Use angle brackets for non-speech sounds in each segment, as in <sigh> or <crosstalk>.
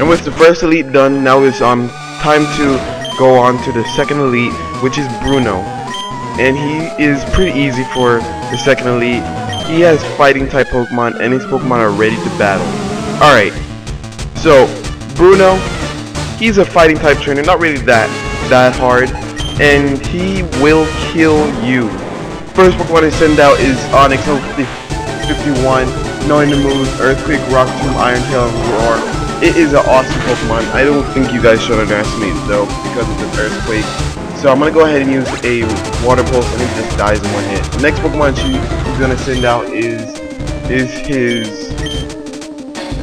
And with the first elite done, now it's um time to go on to the second elite, which is Bruno. And he is pretty easy for the second elite. He has fighting type Pokemon and his Pokemon are ready to battle. Alright, so Bruno, he's a fighting type trainer, not really that that hard, and he will kill you. First Pokemon I send out is Onix 51, knowing the moves Earthquake, Rock Tomb, Iron Tail, and Roar. <laughs> It is an awesome Pokemon. I don't think you guys should underestimate it though, because of this Earthquake. So I'm gonna go ahead and use a Water Pulse and he just dies in one hit. The next Pokemon she's gonna send out is is his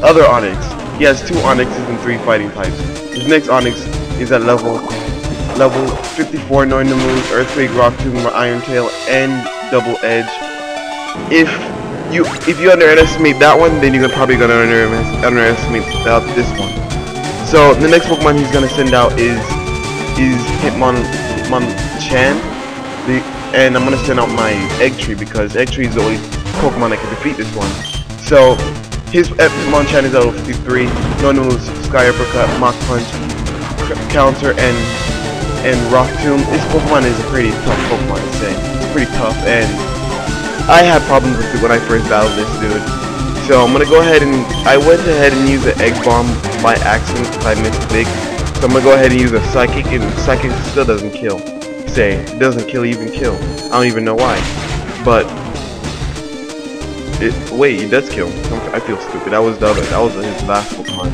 other Onix. He has two Onixes and three fighting types. His next Onix is at level level 54, knowing the moves Earthquake, Rock Tomb, Iron Tail, and Double Edge. If you if you underestimate that one, then you're probably gonna under, underestimate uh, this one. So the next Pokemon he's gonna send out is is Hitmon Hitmonchan. The and I'm gonna send out my Exeggutor because Exeggutor is the only Pokemon that can defeat this one. So his Hitmonchan is level 53. No moves Sky Uppercut, Mach Punch, Counter, and and Rock Tomb. This Pokemon is a pretty tough Pokemon to say. It's pretty tough, and I had problems with it when I first battled this dude. So I'm gonna go ahead and I went ahead and used the Egg Bomb by accident because I missed big. So I'm gonna go ahead and use a Psychic, and Psychic still doesn't kill. Say, it doesn't kill, even kill. I don't even know why, but it, wait, it does kill. I feel stupid. That was the other. That was his last Pokemon.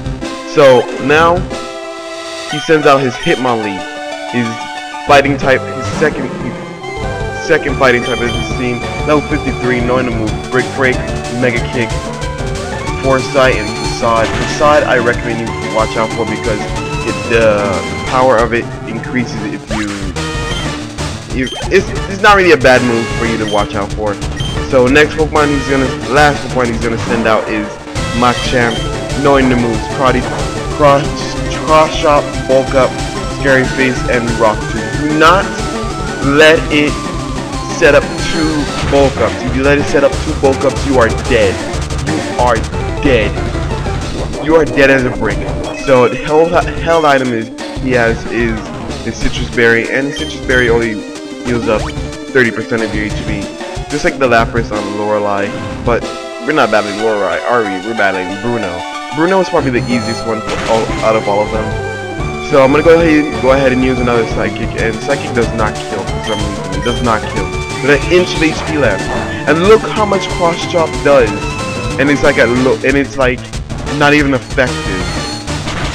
So now he sends out his Hitmonlee. His fighting type, his second second fighting type as you've seen. Level 53, knowing the move Brick Break, Mega Kick, Foresight, and Facade. Facade I recommend you watch out for because it, the power of it increases if you, you it's, it's not really a bad move for you to watch out for. So next Pokemon he's gonna, last Pokemon he's gonna send out is Machamp, knowing the moves Crotty, Cross, Cross Chop, Bulk Up, Scary Face, and Rock Tomb. Do not let it set up two bulk ups. If you let it set up two bulk ups, you are dead. You are dead. You are dead as a brick. So the hell, hell item is he has is the Sitrus berry, and the Sitrus berry only heals up 30% of your HP. Just like the Lapras on Lorelei, but we're not battling Lorelei, are we? We're battling Bruno. Bruno is probably the easiest one all, out of all of them. So I'm gonna go ahead go ahead and use another psychic, and psychic does not kill for some reason. It does not kill. An inch of HP left, and look how much cross chop does, and it's like a look, and it's like not even effective.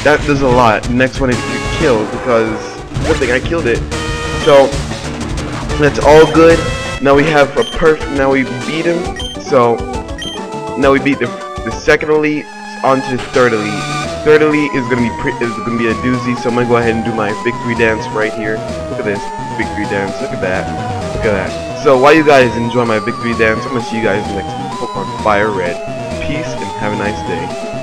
That does a lot. Next one it kills because good thing I killed it. So that's all good. Now we have a perfect. Now we beat him. So now we beat the the second elite onto the third elite. Third elite is gonna be is gonna be a doozy. So I'm gonna go ahead and do my victory dance right here. Look at this victory dance. Look at that. Look at that. So while you guys enjoy my victory dance, I'm gonna see you guys next Pokemon Fire Red. Peace and have a nice day.